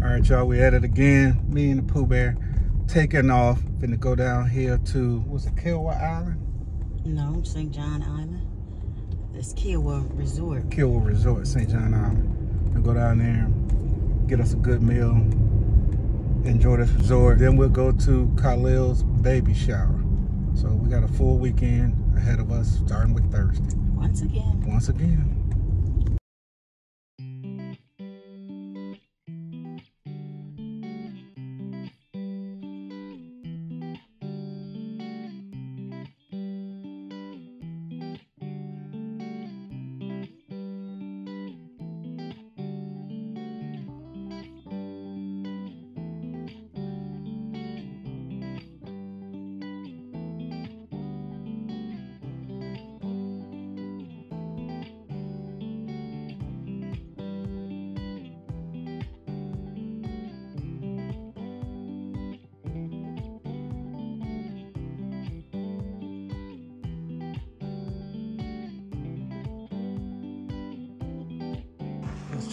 All right, y'all, we at it again. Me and the Pooh Bear taking off. Finna go down here to, what's it, Kiawah Island? No, St. John Island. It's Kiawah Resort. Kiawah Resort, St. John Island. We'll go down there, get us a good meal, enjoy this resort. Then we'll go to Khalil's baby shower. So we got a full weekend ahead of us, starting with Thursday. Once again. Once again.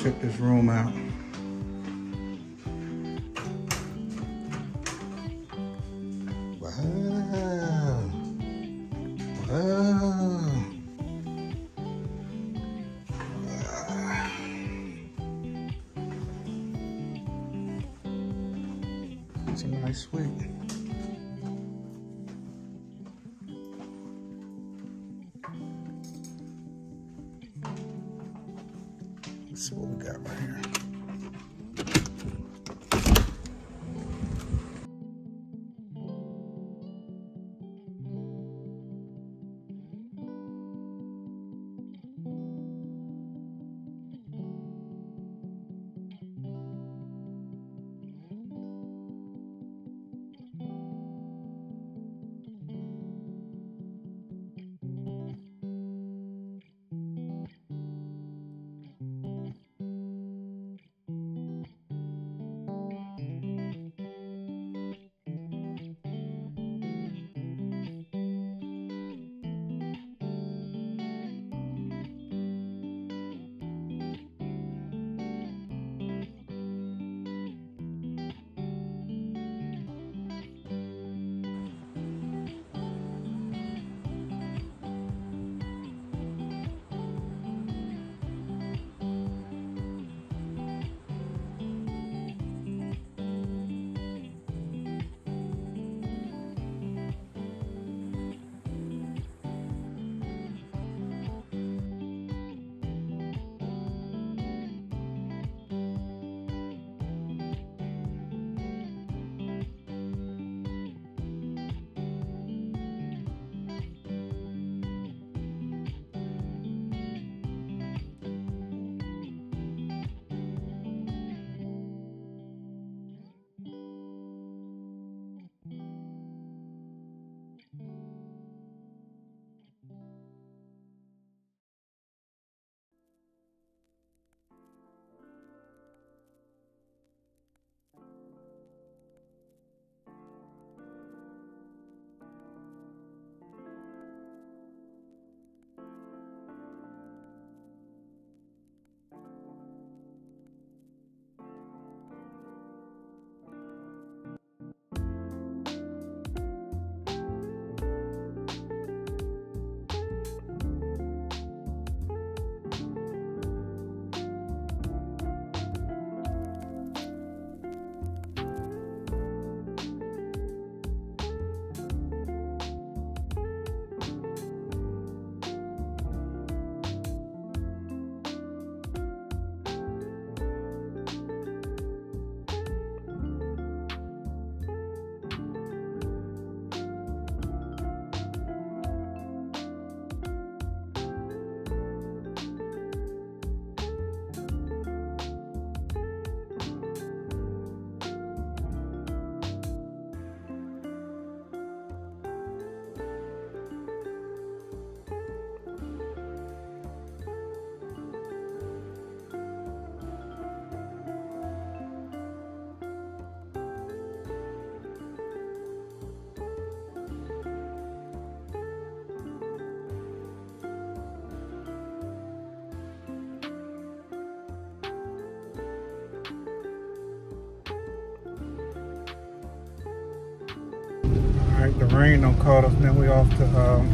Check this room out. Wow. Wow. It's a nice suite. Let's see what we got right here. The rain don't caught us. Now we off to um,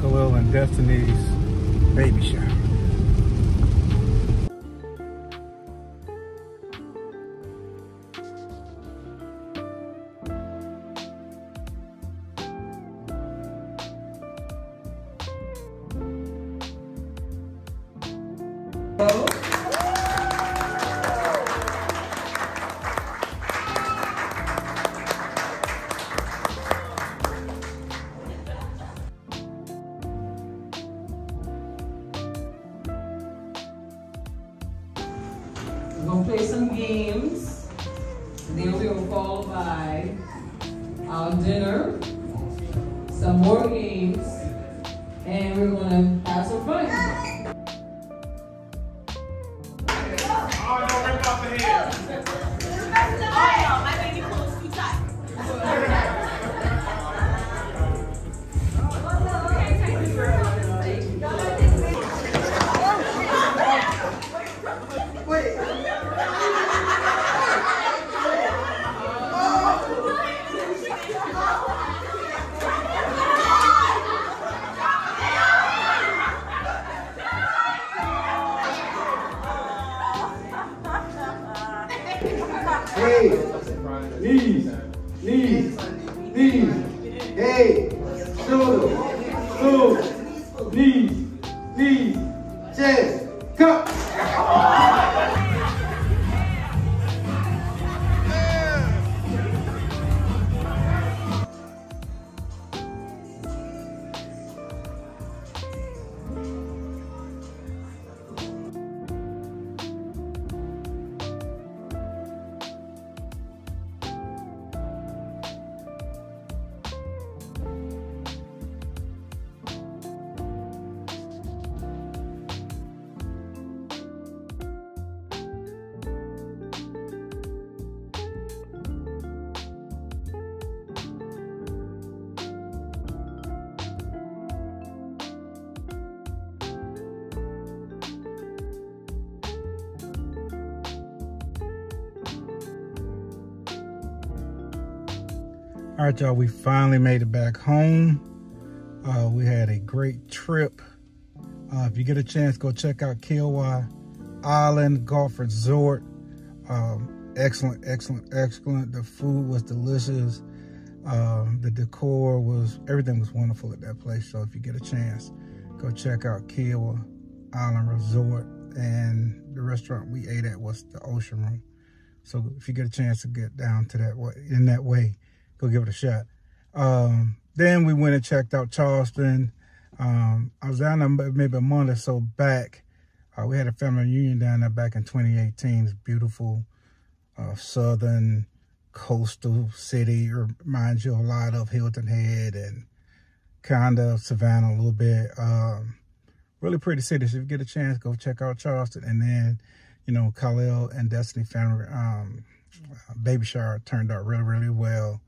Khalil and Destiny's baby shower. Then we're gonna follow by our dinner, some more games, and we're gonna have some fun. Hey, knees, knees, knees. Hey, shoulder, shoulder, knees, knees, chest, come. All right, y'all, we finally made it back home. Uh, we had a great trip. Uh, if you get a chance, go check out Kiawah Island Golf Resort. Um, excellent, excellent, excellent. The food was delicious. Um, the decor was, everything was wonderful at that place. So if you get a chance, go check out Kiawah Island Resort. And the restaurant we ate at was the Ocean Room. So if you get a chance to get down to that way, in that way, go give it a shot. Um, then we went and checked out Charleston. Um, I was down there maybe a month or so back. Uh, we had a family reunion down there back in 2018. It's beautiful, uh, southern coastal city. Reminds you a lot of Hilton Head and kind of Savannah a little bit. Um, really pretty city. So if you get a chance, go check out Charleston. And then, you know, Khalil and Destiny family um, baby shower turned out really, really well.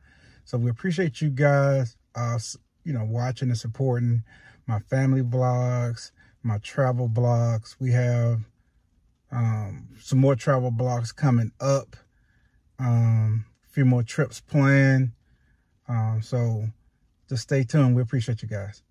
So we appreciate you guys, uh, you know, watching and supporting my family vlogs, my travel blogs. We have um, some more travel blogs coming up. Um, a few more trips planned. Um, so just stay tuned. We appreciate you guys.